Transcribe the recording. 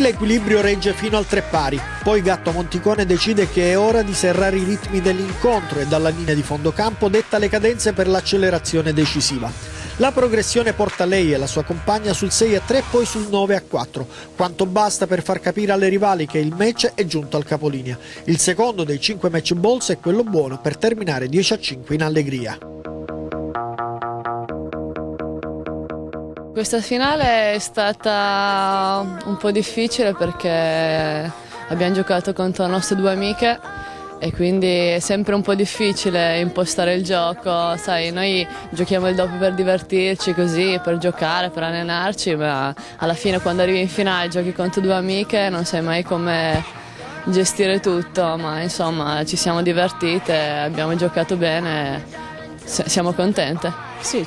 L'equilibrio regge fino al tre pari, poi Gatto Monticone decide che è ora di serrare i ritmi dell'incontro e dalla linea di fondo campo detta le cadenze per l'accelerazione decisiva. La progressione porta lei e la sua compagna sul 6 a 3 poi sul 9 a 4, quanto basta per far capire alle rivali che il match è giunto al capolinea. Il secondo dei 5 match balls è quello buono per terminare 10 a 5 in allegria. Questa finale è stata un po' difficile perché abbiamo giocato contro le nostre due amiche e quindi è sempre un po' difficile impostare il gioco, sai, noi giochiamo il dopo per divertirci così, per giocare, per allenarci, ma alla fine quando arrivi in finale giochi contro due amiche non sai mai come gestire tutto, ma insomma ci siamo divertite, abbiamo giocato bene, siamo contente. Sì,